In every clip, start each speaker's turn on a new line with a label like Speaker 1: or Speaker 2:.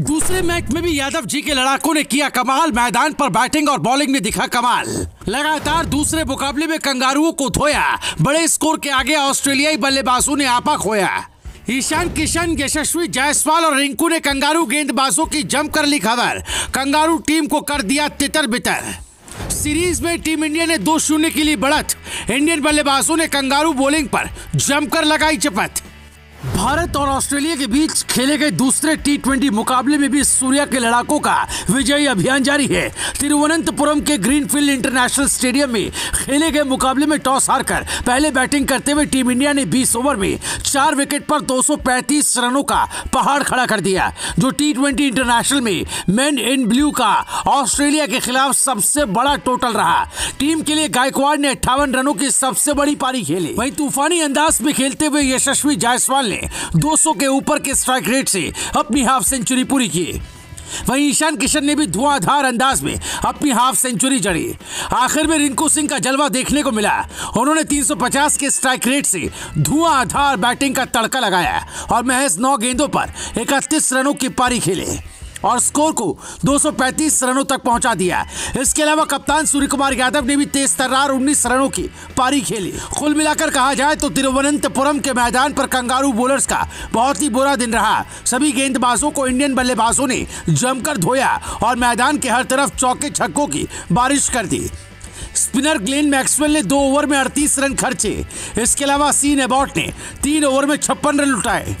Speaker 1: दूसरे मैच में भी यादव जी के लड़ाकों ने किया कमाल। मैदान पर बैटिंग और बॉलिंग में दिखा कमाल। लगातार दूसरे मुकाबले में कंगारुओं को धोया। बड़े स्कोर के आगे ऑस्ट्रेलियाई बल्लेबाजों ने आपा खोया। ईशान किशन, यशस्वी जायसवाल और रिंकू ने कंगारू गेंदबाजों की जमकर ली खबर। कंगारू टीम को कर दिया तितर बितर। सीरीज़ में टीम इंडिया ने दो शून्य के लिए बढ़त। इंडियन बल्लेबाजों ने कंगारू बॉलिंग पर जमकर लगाई चपत भारत और ऑस्ट्रेलिया के बीच खेले गए दूसरे टी मुकाबले में भी सूर्या के लड़ाकों का विजयी अभियान जारी है। तिरुवनंतपुरम के ग्रीनफील्ड इंटरनेशनल स्टेडियम में खेले गए मुकाबले में टॉस हारकर पहले बैटिंग करते हुए टीम इंडिया ने 20 ओवर में चार विकेट पर 235 रनों का पहाड़ खड़ा कर दिया, जो टी इंटरनेशनल में मैन इन ब्लू का ऑस्ट्रेलिया के खिलाफ सबसे बड़ा टोटल रहा। टीम के लिए गायकवाड़ ने अट्ठावन रनों की सबसे बड़ी पारी खेली। वही तूफानी अंदाज में खेलते हुए यशस्वी जायसवाल ने 200 के ऊपर के स्ट्राइक रेट से अपनी हाफ़ सेंचुरी पूरी की। वहीं ईशान किशन ने भी धुआंधार अंदाज में अपनी हाफ़ सेंचुरी जड़ी। आखिर में रिंकू सिंह का जलवा देखने को मिला। उन्होंने 350 के स्ट्राइक रेट से धुआंधार बैटिंग का तड़का लगाया और महज नौ गेंदों पर इकतीस रनों की पारी खेले। और स्कोर को 235 रनों तक पहुँचा दिया इसके अलावा कप्तान सूर्य कुमार यादव ने भी तेज तर्रार 19 रनों की पारी खेली। कुल मिलाकर कहा जाए तो तिरुवनंतपुरम के मैदान पर कंगारू बोलर्स का बहुत ही बुरा दिन रहा। सभी गेंदबाजों को इंडियन बल्लेबाजों ने जमकर धोया और मैदान के हर तरफ़ चौके छक्कों की बारिश कर दी। स्पिनर ग्लेन मैक्सवेल ने दो ओवर में 38 रन खर्चे। इसके अलावा सीन एबॉट ने तीन ओवर में छप्पन रन लुटाए।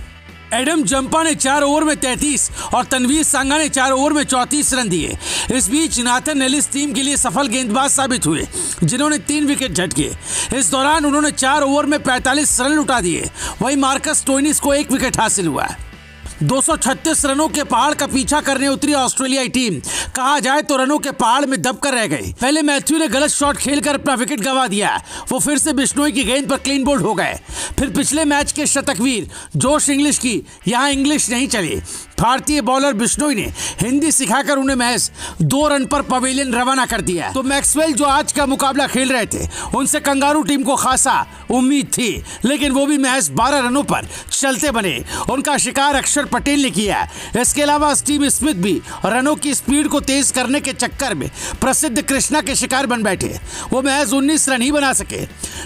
Speaker 1: एडम जंपा ने चार ओवर में 33 और तनवीर सांगा ने चार ओवर में 34 रन दिए। इस बीच नाथन एलिस टीम के लिए सफल गेंदबाज साबित हुए, जिन्होंने तीन विकेट झटके। इस दौरान उन्होंने चार ओवर में 45 रन लुटा दिए। वहीं मार्कस टोइनिस को एक विकेट हासिल हुआ। 236 रनों के पहाड़ का पीछा करने उतरी ऑस्ट्रेलियाई टीम। कहा जाए तो रनों के पहाड़ में दब कर रह गई। पहले मैथ्यू ने गलत शॉट खेलकर अपना विकेट गंवा दिया। वो फिर से बिश्नोई की गेंद पर क्लीन बोल्ड हो गए। फिर पिछले मैच के शतकवीर जोश इंग्लिश की यहाँ इंग्लिश नहीं चली। भारतीय बॉलर बिश्नोई ने हिंदी सिखाकर उन्हें महज दो रन पर पवेलियन रवाना कर दिया। तो मैक्सवेल जो आज का मुकाबला खेल रहे थे, उनसे कंगारू टीम को खासा उम्मीद थी, लेकिन वो भी महज 12 रनों पर। चलते बने। उनका शिकार अक्षर पटेल ने किया इसके अलावा स्टीव स्मिथ भी रनों की स्पीड को तेज करने के चक्कर में प्रसिद्ध कृष्णा के शिकार बन बैठे। वो महज 19 रन ही बना सके।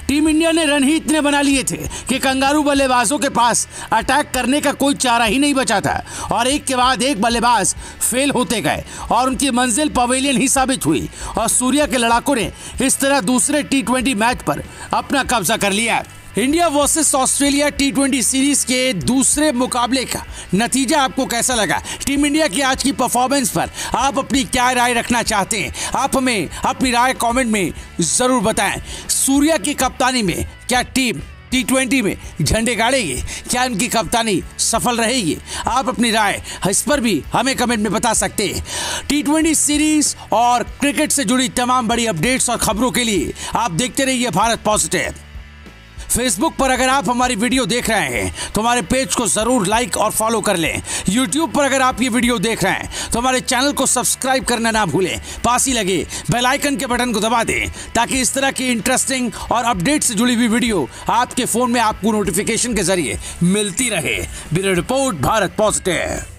Speaker 1: टीम इंडिया ने रन ही इतने बना लिए थे कि कंगारू बल्लेबाजों के पास अटैक करने का कोई चारा ही नहीं बचा था और एक के बाद एक बल्लेबाज फेल होते गए और उनकी मंजिल पवेलियन ही साबित हुई और सूर्या के लड़ाकों ने इस तरह दूसरे टी मैच पर अपना कब्जा कर लिया। India versus Australia T twenty series के दूसरे मुकाबले का नतीजा आपको कैसा लगा? टीम इंडिया की आज की परफॉर्मेंस पर आप अपनी क्या राय रखना चाहते हैं? आप हमें अपनी राय कमेंट में ज़रूर बताएँ। सूर्या की कप्तानी में क्या टीम टी ट्वेंटी में झंडे गाड़ेगी? क्या इनकी कप्तानी सफल रहेगी? आप अपनी राय इस पर भी हमें कमेंट में बता सकते हैं। टी ट्वेंटी सीरीज़ और क्रिकेट से जुड़ी तमाम बड़ी अपडेट्स और खबरों के लिए आप देखते रहिए भारत पॉजिटिव फेसबुक पर अगर आप हमारी वीडियो देख रहे हैं तो हमारे पेज को ज़रूर लाइक और फॉलो कर लें। यूट्यूब पर अगर आप ये वीडियो देख रहे हैं तो हमारे चैनल को सब्सक्राइब करना ना भूलें। पास ही लगे बेलाइकन के बटन को दबा दें, ताकि इस तरह की इंटरेस्टिंग और अपडेट से जुड़ी हुई वीडियो आपके फ़ोन में आपको नोटिफिकेशन के ज़रिए मिलती रहे। Bureau report, Bharat positive